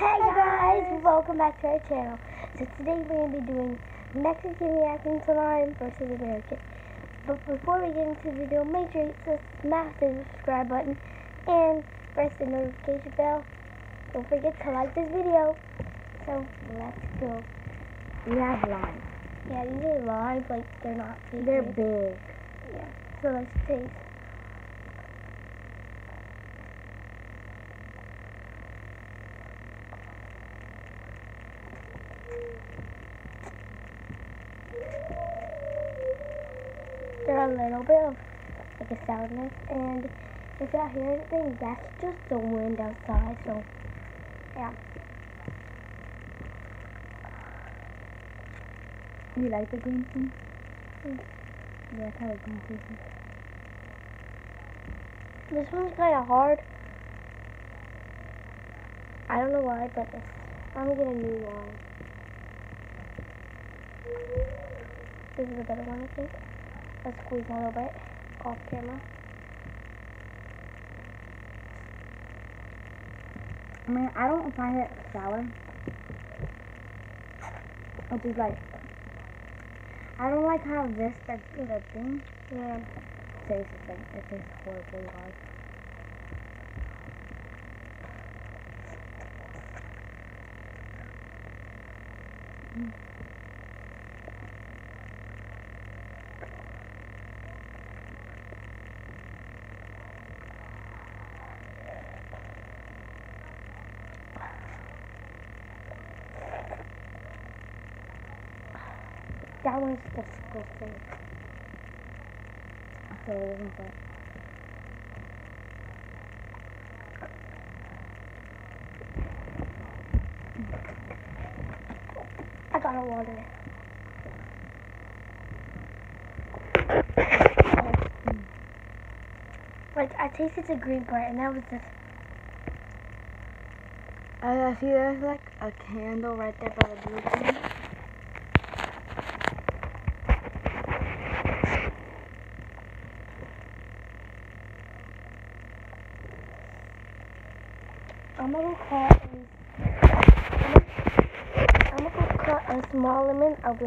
Hey guys, welcome back to our channel. So today we're going to be doing Mexican reacting slime versus American. But before we get into the video, make sure you smash the subscribe button and press the notification bell. Don't forget to like this video. So let's go. We have lime. Yeah, these are live, like they're not fake. They're big. Yeah. So let's taste. There are a little bit of like a sourness, and if y'all hear anything, that's just the wind outside. So yeah. You like the green thing? Mm. Yeah, I kind of green tea. This one's kind of hard. I don't know why, but it's, I'm gonna get a new one. This is a better one, I think. Let's squeeze a little bit off camera. I mean, I don't find it sour. Which is like, I don't like how this particular thing Yeah. tastes the same. It tastes horribly hard. Mm. That one's disgusting. So it I gotta water it. Like, I tasted the green part, and that was just. I see there's like a candle right there by the blue thing. I'm gonna cut. A, I'm gonna go cut a small lemon. I'll be.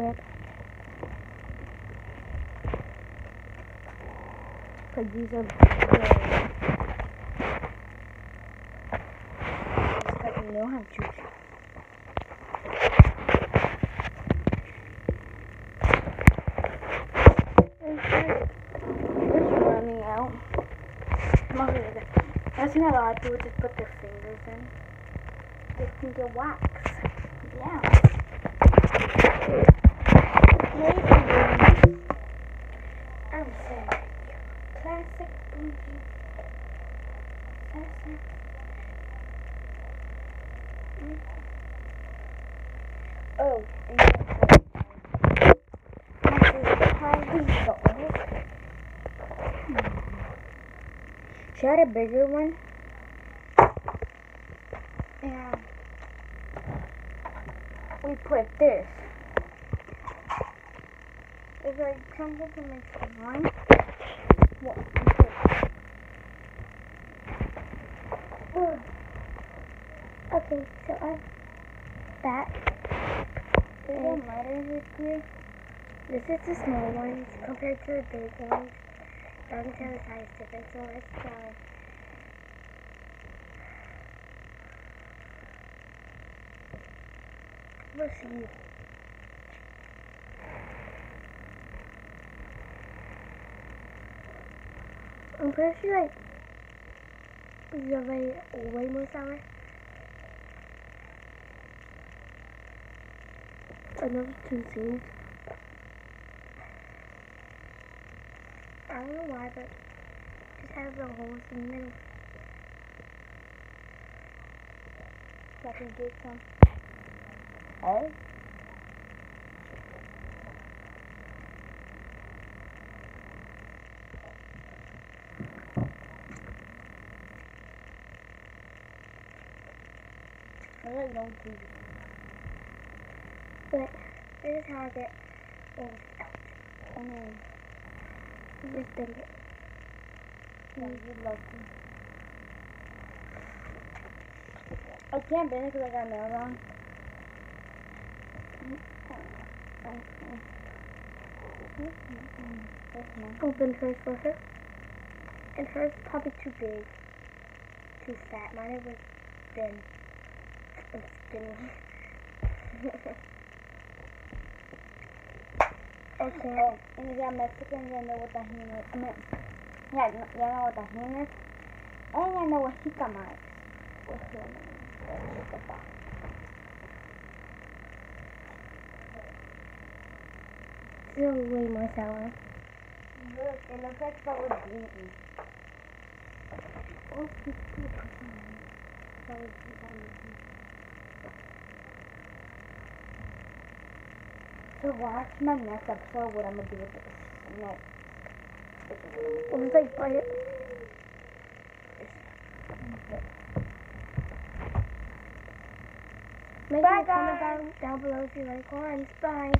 Cause these are very. It's like you don't have juice. It's running out. Come over a lot of people just put their fingers in. They can get wax. Yeah. I'm sorry. Classic bougie. Classic. Mm. Oh, and you know, actually, kindly go. She had a bigger one. And We put this. It's like something to make slime. What? we put- Ugh. Okay, so I back. Is there letters here? This is the small ones compared to the big ones. Can tell the size difference, so let's try. We'll see. I'm pretty sure like are way, way more sour. Another two seeds. I don't know why, but it just has the holes in the middle. So I can get some. Hey? I like no tea. But this is how I get all I mean, Just bend it. yeah, you'd love to. I can't bend it because I got nails on. Open hers for her. And hers probably too big. Too fat. Mine was thin and skinny. okay. Oh, and if you're Mexican, you know what tajin is. I mean, yeah, you know, you know what tajin is. And you know what jicama is. What's the name? Still way more sour. Look, it looks like sour green. Oh, you put it on. Sour green. So watch my next episode what I'm gonna do with this next. It was like butter. Make Bye, a comment guys. down, down below if you like orange. Bye.